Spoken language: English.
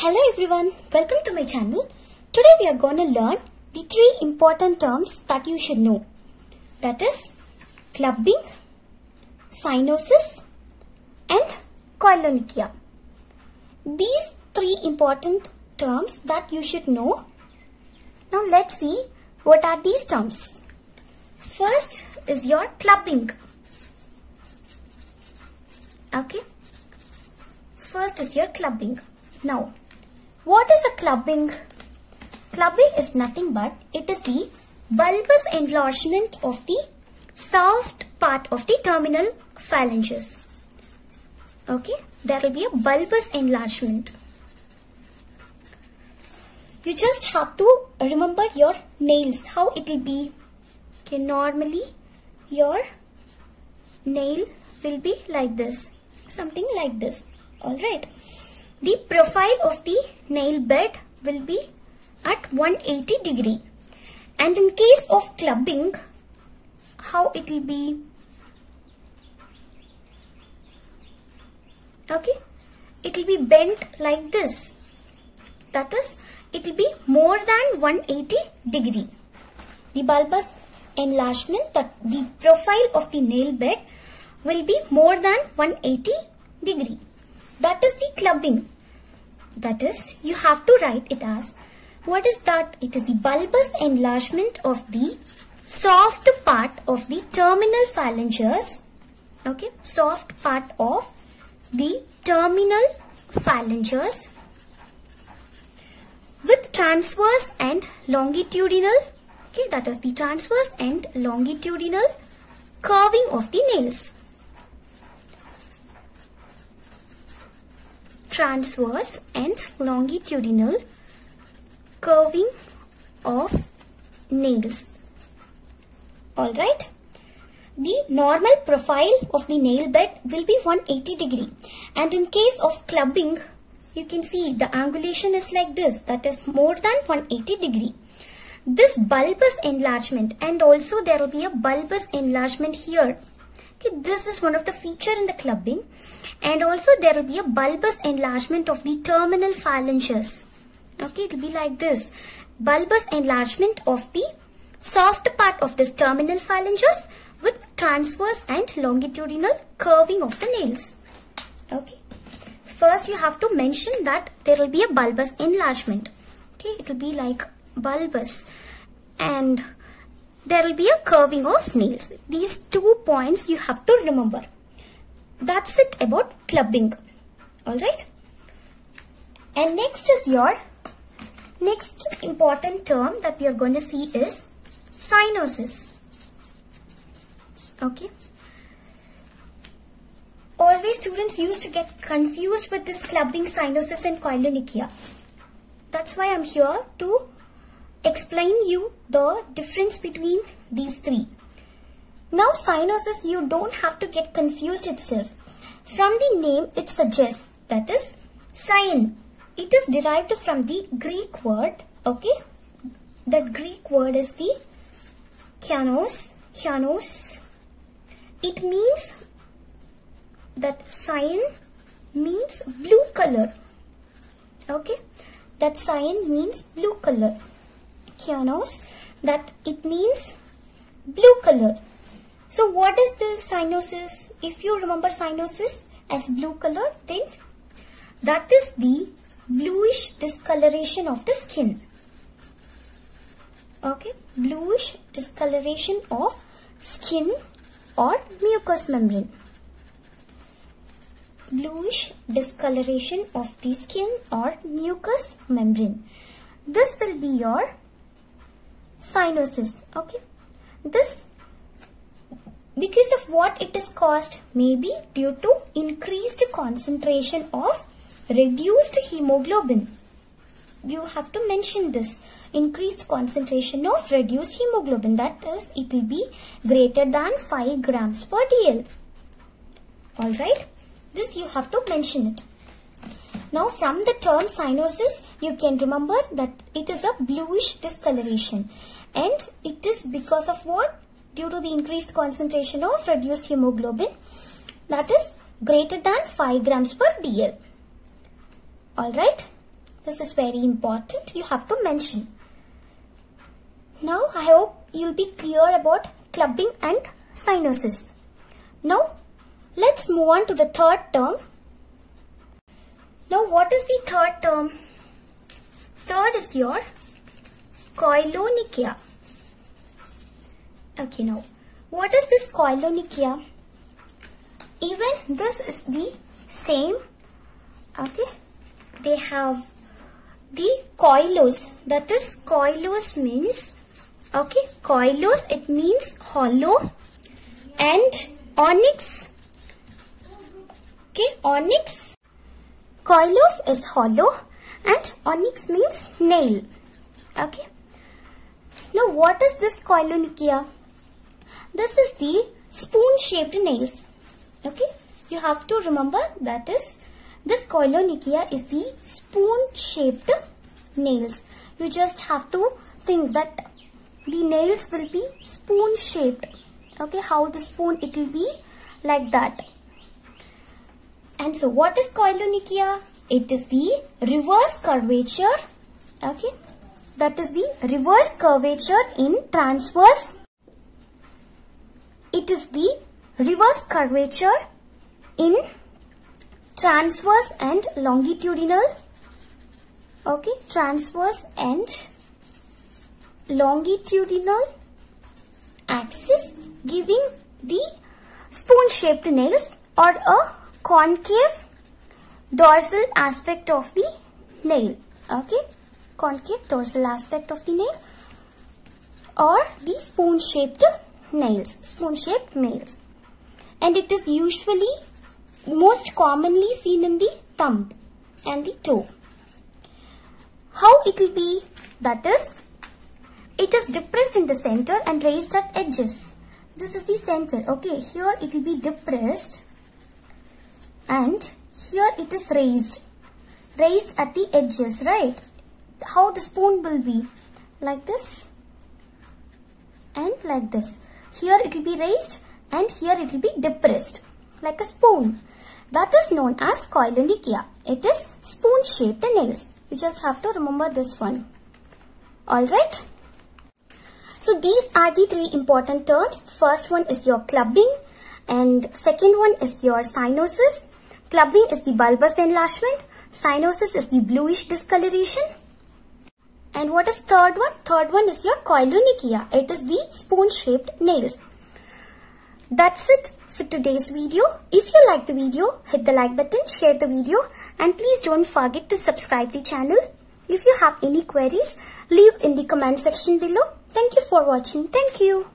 Hello everyone, welcome to my channel. Today we are going to learn the three important terms that you should know. That is clubbing, cyanosis and koilonychia. These three important terms that you should know. Now let's see what are these terms. First is your clubbing. Okay. First is your clubbing. Now, what is the clubbing? Clubbing is nothing but it is the bulbous enlargement of the soft part of the terminal phalanges. Okay, there will be a bulbous enlargement. You just have to remember your nails, how it will be. Okay, normally your nail will be like this, something like this. Alright. The profile of the nail bed will be at 180 degree. And in case of clubbing, how it will be? Okay. It will be bent like this. That is, it will be more than 180 degree. The bulbous enlargement, that the profile of the nail bed will be more than 180 degree. That is the clubbing. That is, you have to write it as, what is that? It is the bulbous enlargement of the soft part of the terminal phalanges. Okay, soft part of the terminal phalanges with transverse and longitudinal. Okay, that is the transverse and longitudinal curving of the nails. Transverse and longitudinal curving of nails. Alright. The normal profile of the nail bed will be 180 degree and in case of clubbing you can see the angulation is like this that is more than 180 degree. This bulbous enlargement and also there will be a bulbous enlargement here Okay, this is one of the feature in the clubbing and also there will be a bulbous enlargement of the terminal phalanges. Okay, it will be like this. Bulbous enlargement of the soft part of this terminal phalanges with transverse and longitudinal curving of the nails. Okay. First you have to mention that there will be a bulbous enlargement. Okay, it will be like bulbous and there will be a curving of nails. These two points you have to remember. That's it about clubbing. Alright. And next is your next important term that we are going to see is cyanosis. Okay. Always students used to get confused with this clubbing, cyanosis and koilonychia. That's why I'm here to explain you the difference between these three. Now cyanosis you don't have to get confused itself. From the name it suggests that is cyan. It is derived from the Greek word okay. That Greek word is the kyanos. Kyanos. It means that cyan means blue color. Okay. That cyan means blue color kyanos that it means blue color. So what is the cyanosis? If you remember cyanosis as blue color then that is the bluish discoloration of the skin. Okay, bluish discoloration of skin or mucous membrane. Bluish discoloration of the skin or mucous membrane. This will be your cyanosis okay. This because of what it is caused maybe due to increased concentration of reduced hemoglobin. You have to mention this. Increased concentration of reduced hemoglobin. That is it will be greater than 5 grams per dl all right? This you have to mention it now from the term cyanosis, you can remember that it is a bluish discoloration and it is because of what? Due to the increased concentration of reduced hemoglobin that is greater than 5 grams per dl. Alright. This is very important. You have to mention. Now I hope you'll be clear about clubbing and cyanosis. Now let's move on to the third term. Now what is the third term? Third is your koilonychia. Okay now what is this koilonychia? Even this is the same. Okay. They have the koilos. That is koilos means okay koilos it means hollow and onyx okay onyx koilos is hollow and onyx means nail. Okay. Now what is this koilonychia this is the spoon shaped nails. Okay. You have to remember that is this koilonychia is the spoon shaped nails. You just have to think that the nails will be spoon shaped okay. How the spoon it will be like that and so what is koilonychia it is the reverse curvature. Okay. That is the reverse curvature in transverse. It is the reverse curvature in transverse and longitudinal. Okay. Transverse and longitudinal axis giving the spoon shaped nails or a concave dorsal aspect of the nail. Okay? Concave dorsal aspect of the nail or the spoon shaped nails spoon shaped nails. And it is usually most commonly seen in the thumb and the toe. How it will be? That is it is depressed in the center and raised at edges. This is the center. Okay, here it will be depressed and here it is raised. Raised at the edges, right? How the spoon will be? Like this and like this. Here it will be raised and here it will be depressed like a spoon. That is known as koilonychia. It is spoon-shaped nails. You just have to remember this one. Alright. So these are the three important terms. First one is your clubbing and second one is your cyanosis. Clubbing is the bulbous enlargement. Cyanosis is the bluish discoloration. And what is third one? Third one is your koilonychia. It is the spoon-shaped nails. That's it for today's video. If you like the video, hit the like button, share the video and please don't forget to subscribe the channel. If you have any queries, leave in the comment section below. Thank you for watching. Thank you.